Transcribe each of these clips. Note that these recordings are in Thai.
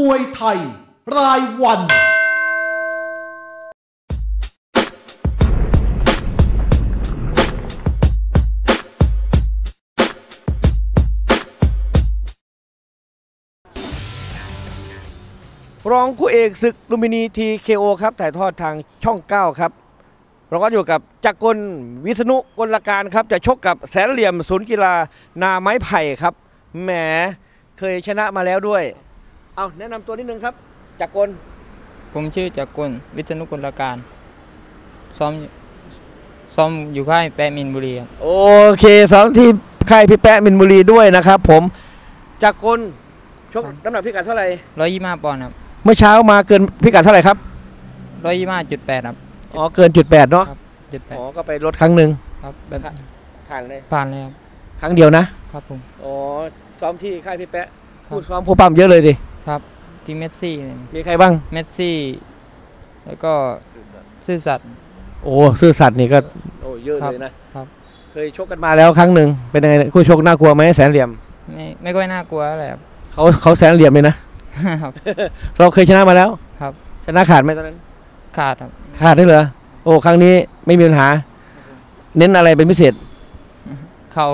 มวยไทย รายวัน รองคู่เอกศึกลุมพินีทีเคโอครับ ถ่ายทอดทางช่อง 9 ครับเราก็อยู่กับจักรกลวิษณุกลการครับ จะชกกับแสนเหลี่ยมศูนย์กีฬานาไม้ไผ่ครับแหมเคยชนะมาแล้วด้วย เอาแนะนำตัวนิดนึงครับจักรกลผมชื่อจักรกลวิษณุกุลการซ้อมซ้อมอยู่ค่ายแปะมินบุรีครับโอเคสองที่ค่ายพี่แปะมินบุรีด้วยนะครับ ผมจักรกลชกน้ำหนักพิกัดเท่าไหร่ร้อยยี่ห้าปอนด์ครับเมื่อเช้ามาเกินพิกัดเท่าไหร่ครับร้อยยี่ห้าจุดแปดครับอ๋อเกินจุดแปดเนาะจุดแปดอ๋อก็ไปลดครั้งหนึ่งครับแบบผ่านเลยผ่านเลยครับครั้งเดียวนะครับผมอ๋อซ้อมที่ค่ายพี่แปะครับพูดซ้อมผู้ปั้มเยอะเลยดิ ครับพี่เมสซี่เนี่ยมีใครบ้าง เมสซี่ แล้วก็ซื่อสัตย์ โอ้ซื่อสัตย์นี่ก็โอ้เยอะครับเลยนะครับ เคยชกกันมาแล้วครั้งหนึ่งเป็นยังไงคู่ชกน่ากลัวไหมแสนเหลี่ยม ไม่ไม่ค่อยน่ากลัวอะไรครับเขาเขาแสนเหลี่ยมเลยนะครับ เราเคยชนะมาแล้วครับ ชนะขาดไหมตอนนั้น ขาดครับ ขาดได้เหรอโอ้ครั้งนี้ไม่มีปัญหา เน้นอะไรเป็นพิเศษเข่า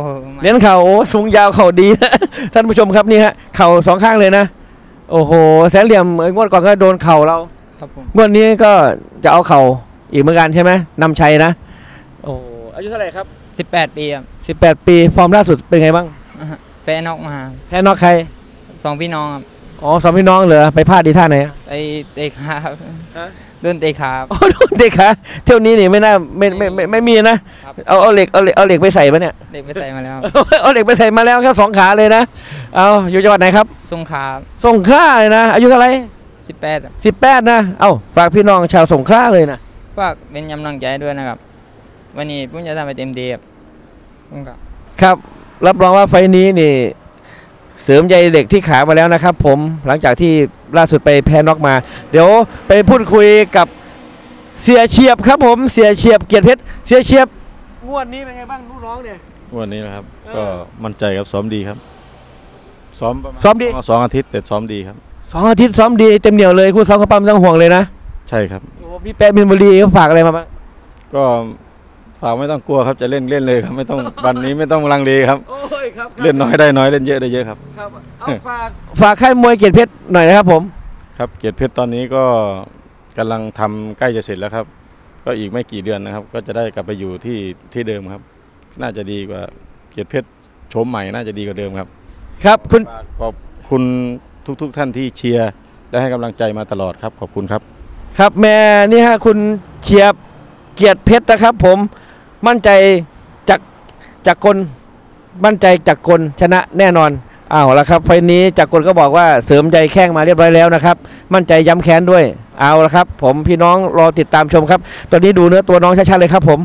เน้นเข่าโอ้สูงยาวเข่าดีนะท่านผู้ชมครับนี่ฮะเข่าสองข้างเลยนะ โอ้โห แสนเหลี่ยมเอ้ยงวดก่อนก็โดนเข่าเราครับผมงวดนี้ก็จะเอาเข่าอีกเหมือนกันใช่ไหมนำชัยนะ โอ้อายุเท่าไหร่ครับสิบแปดปีครับ18 ปี ฟอร์มล่าสุดเป็นไงบ้าง แฟนนอกมาแพ้นอกใคร สองพี่น้องครับ อ๋อสองพี่น้องเหรอไปพลาดดีท่าไหนไปเตะขาครับฮะโดนเตะขาครับ อ๋อโดนเด็กขาเที่ยวนี้นี่ไม่น่าไม่ไม่ไม่ไม่มีนะครับเอาเอาเหล็กเอาเหล็กเอาเหล็กไปใส่ปะเนี่ย เด็กไปใส่มาแล้วครับเอาเหล็กไปใส่มาแล้วครับสองขาเลยนะเอาอยู่จังหวัดไหนครับทรงขาสงขลาเลยนะอายุเท่าไหร่สิบแปดสิบแปดนะเอาฝากพี่น้องชาวสงขลาเลยนะฝากเป็นกำลังใจด้วยนะครับ วันนี้ผมจะทำไปเต็มที่ครับผมก็ครับ รับรองว่าไฟล์นี้นี่ เสริมใยเหล็กที่ขามาแล้วนะครับ ผมหลังจากที่ล่าสุดไปแพ้น็อกมา เดี๋ยวไปพูดคุยกับเสียเฉียบครับผมเสียเฉียบเกียรติเพชรเสียเฉียบงวดนี้เป็นไงบ้างลูกน้องเนี่ย วันนี้นะครับ เออก็มั่นใจครับซ้อมดีครับ ซ้อมประมาณซ้อมดี สองอาทิตย์แต่ซ้อมดีครับ สองอาทิตย์ซ้อมดีเต็มเหนียวเลยคู่ซ้อมเขาปั๊มไม่ต้องห่วงเลยนะใช่ครับ โอ้พี่แป๊ะมินบุรีเขาฝากอะไรมาบ้างก็ ฝากไม่ต้องกลัวครับจะเล่นเล่นเลยครับ ไม่ต้อง วันนี้ไม่ต้องลังเลครับ โอ้ยครับเล่นน้อยได้น้อยเล่นเยอะได้เยอะครับ ครับเอาฝากฝากค่ายมวยเกียรติเพชรหน่อยนะครับผม ครับเกียรติเพชรตอนนี้ก็กำลังทำใกล้จะเสร็จแล้วครับ ก็อีกไม่กี่เดือนนะครับ ก็จะได้กลับไปอยู่ที่ที่เดิมครับ น่าจะดีกว่าเกียรติเพชรโฉมใหม่น่าจะดีกว่าเดิมครับครับคุณฝากขอบคุณทุกๆท่านที่เชียร์และให้กำลังใจมาตลอดครับ ขอบคุณครับ ครับแม่นี่ฮะคุณเฉียบเกียรติเพชรนะครับผม มั่นใจจากจากคนมั่นใจจากคนชนะแน่นอนอ้าวแล้วครับไฟนี้จากคนก็บอกว่าเสริมใจแข้งมาเรียบร้อยแล้วนะครับ มั่นใจย้ำแค้นด้วยเอาละครับ ผมพี่น้องรอติดตามชมครับ ตอนนี้ดูเนื้อตัวน้องชัดๆเลยครับผม